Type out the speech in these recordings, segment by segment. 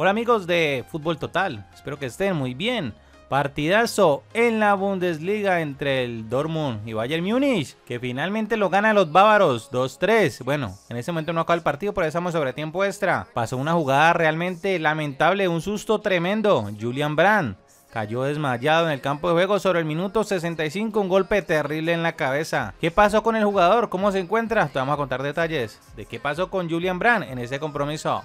Hola amigos de Fútbol Total, espero que estén muy bien. Partidazo en la Bundesliga entre el Dortmund y Bayern Múnich, que finalmente lo ganan los bávaros 2-3. Bueno, en ese momento no acaba el partido, pero estamos sobre tiempo extra. Pasó una jugada realmente lamentable, un susto tremendo. Julian Brand cayó desmayado en el campo de juego sobre el minuto 65, un golpe terrible en la cabeza. ¿Qué pasó con el jugador? ¿Cómo se encuentra? Te vamos a contar detalles de qué pasó con Julian Brand en ese compromiso.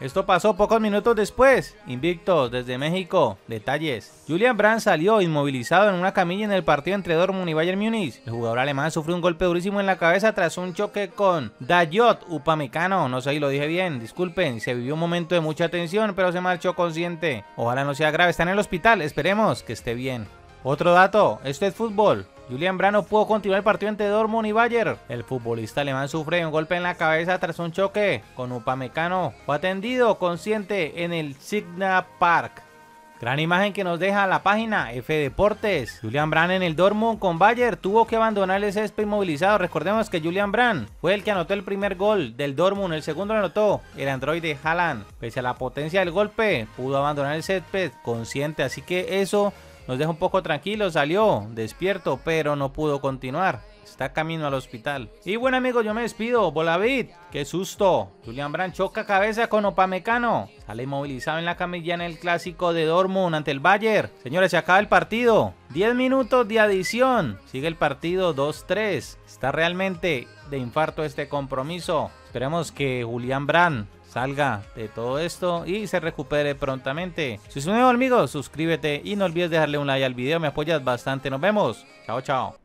Esto pasó pocos minutos después. Invicto desde México. Detalles. Julian Brandt salió inmovilizado en una camilla en el partido entre Dortmund y Bayern Múnich. El jugador alemán sufrió un golpe durísimo en la cabeza tras un choque con Dayot Upamecano. No sé si lo dije bien, disculpen. Se vivió un momento de mucha tensión, pero se marchó consciente. Ojalá no sea grave. Está en el hospital. Esperemos que esté bien. Otro dato, esto es fútbol. Julian Brano pudo continuar el partido entre Dortmund y Bayern. El futbolista alemán sufre un golpe en la cabeza tras un choque con Upamecano. Fue atendido consciente en el Signa Park. Gran imagen que nos deja la página F Deportes. Julian Brand en el Dortmund con Bayern tuvo que abandonar el césped inmovilizado. Recordemos que Julian Brand fue el que anotó el primer gol del Dortmund. El segundo lo anotó el androide Haaland. Pese a la potencia del golpe, pudo abandonar el césped consciente. Así que eso nos deja un poco tranquilo, salió despierto, pero no pudo continuar. Está camino al hospital. Y bueno amigos, yo me despido. Bolavit, qué susto. Julian Brand choca cabeza con Opamecano. Sale inmovilizado en la camilla en el clásico de Dortmund ante el Bayern. Señores, se acaba el partido. 10 minutos de adición. Sigue el partido 2-3. Está realmente de infarto este compromiso. Esperemos que Julian Brand salga de todo esto y se recupere prontamente. Si es nuevo amigo, suscríbete y no olvides dejarle un like al video, me apoyas bastante. Nos vemos. Chao, chao.